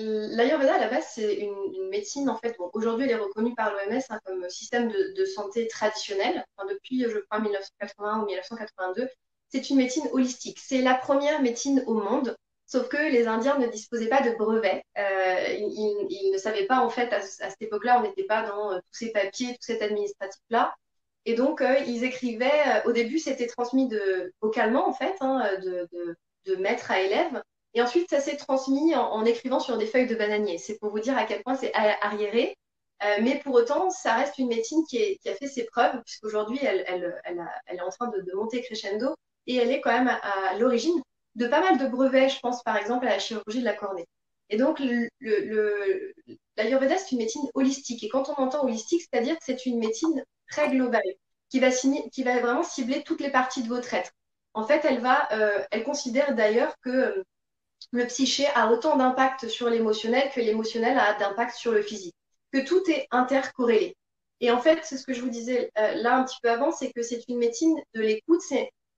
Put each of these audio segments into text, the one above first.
L'Ayurveda, à la base, c'est une, médecine, en fait, aujourd'hui, elle est reconnue par l'OMS hein, comme système de, santé traditionnel, depuis, je crois, 1980 ou 1982. C'est une médecine holistique. C'est la première médecine au monde, sauf que les Indiens ne disposaient pas de brevets. Euh, ils, ne savaient pas, en fait, à, cette époque-là, on n'était pas dans euh, tous ces papiers, tout cet administratif-là. Et donc, euh, ils écrivaient, au début, c'était transmis de, vocalement, en fait, hein, de maître à élève. Et ensuite, ça s'est transmis en, écrivant sur des feuilles de bananier. C'est pour vous dire à quel point c'est arriéré. Euh, mais pour autant, ça reste une médecine qui, a fait ses preuves, puisqu'aujourd'hui, elle, est en train de, monter crescendo, et elle est quand même à, l'origine de pas mal de brevets, je pense par exemple à la chirurgie de la cornée. Et donc, l'Ayurveda, c'est une médecine holistique. Et quand on entend holistique, c'est-à-dire que c'est une médecine très globale, qui va, vraiment cibler toutes les parties de votre être. En fait, elle, euh, elle considère d'ailleurs que euh, le psyché a autant d'impact sur l'émotionnel que l'émotionnel a d'impact sur le physique, que tout est intercorrélé. Et en fait, c'est ce que je vous disais euh, là un petit peu avant, c'est que c'est une médecine de l'écoute.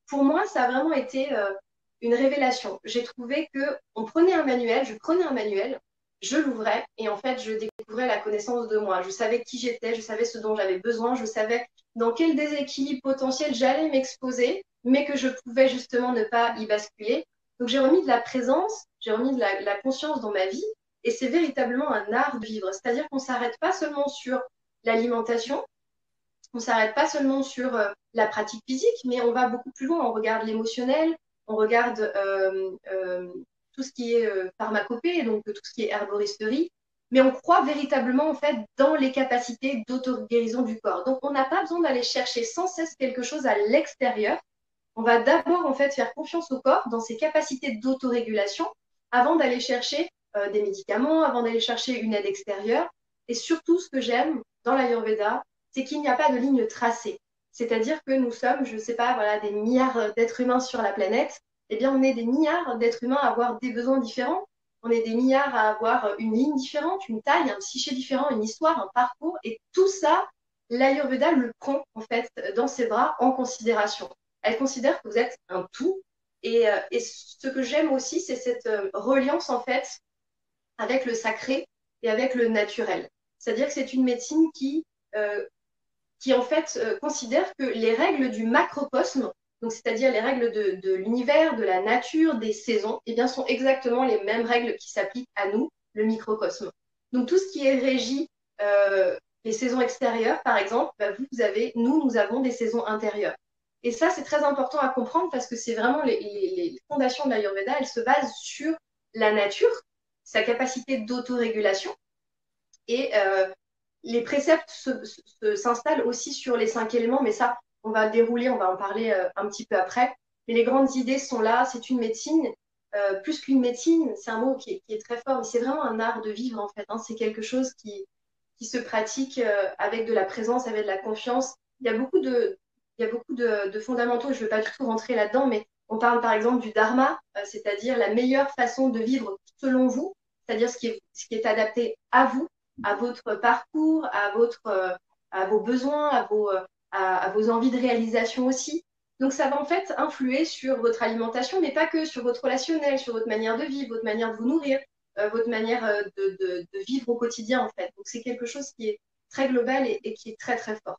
Pour moi, ça a vraiment été euh, une révélation. J'ai trouvé que on prenait un manuel, je prenais un manuel, je l'ouvrais et en fait, je découvrais la connaissance de moi. Je savais qui j'étais, je savais ce dont j'avais besoin, je savais dans quel déséquilibre potentiel j'allais m'exposer, mais que je pouvais justement ne pas y basculer donc j'ai remis de la présence, j'ai remis de la, conscience dans ma vie, et c'est véritablement un art de vivre. C'est-à-dire qu'on ne s'arrête pas seulement sur l'alimentation, on ne s'arrête pas seulement sur euh, la pratique physique, mais on va beaucoup plus loin. On regarde l'émotionnel, on regarde euh, euh, tout ce qui est pharmacopée, donc tout ce qui est herboristerie, mais on croit véritablement en fait dans les capacités d'auto-guérison du corps. Donc on n'a pas besoin d'aller chercher sans cesse quelque chose à l'extérieur on va d'abord en fait faire confiance au corps dans ses capacités d'autorégulation avant d'aller chercher euh, des médicaments, avant d'aller chercher une aide extérieure. Et surtout, ce que j'aime dans l'Ayurveda, c'est qu'il n'y a pas de ligne tracée. C'est-à-dire que nous sommes, je ne sais pas, voilà, des milliards d'êtres humains sur la planète. Eh bien, on est des milliards d'êtres humains à avoir des besoins différents. On est des milliards à avoir une ligne différente, une taille, un psyché différent, une histoire, un parcours. Et tout ça, l'Ayurveda le prend en fait dans ses bras en considération elle considère que vous êtes un tout. Et, euh, ce que j'aime aussi, c'est cette euh, reliance en fait avec le sacré et avec le naturel. C'est-à-dire que c'est une médecine qui, euh, qui en fait considère que les règles du macrocosme, donc c'est-à-dire les règles de, l'univers, de la nature, des saisons, eh bien, sont exactement les mêmes règles qui s'appliquent à nous, le microcosme. Donc tout ce qui est régi, les saisons extérieures, par exemple, bah, vous avez, nous, nous avons des saisons intérieures. Et ça, c'est très important à comprendre parce que c'est vraiment les, fondations de l'Ayurveda, elles se basent sur la nature, sa capacité d'autorégulation. Et euh, les préceptes s'installent aussi sur les cinq éléments, mais ça, on va le dérouler, on va en parler euh, un petit peu après. Mais les grandes idées sont là, c'est une médecine. Euh, plus qu'une médecine, c'est un mot qui est, très fort, mais c'est vraiment un art de vivre en fait. Hein. C'est quelque chose qui, qui se pratique avec de la présence, avec de la confiance. Il y a beaucoup de, il y a beaucoup de, fondamentaux, je ne vais pas du tout rentrer là-dedans, mais on parle par exemple du dharma, euh, c'est-à-dire la meilleure façon de vivre selon vous, c'est-à-dire ce qui est, adapté à vous, à votre parcours, à, votre, euh, à vos besoins, à vos, euh, à, vos envies de réalisation aussi. Donc ça va en fait influer sur votre alimentation, mais pas que sur votre relationnel, sur votre manière de vivre, votre manière de vous nourrir, votre manière de, vivre au quotidien en fait. Donc c'est quelque chose qui est très global et qui est très très fort.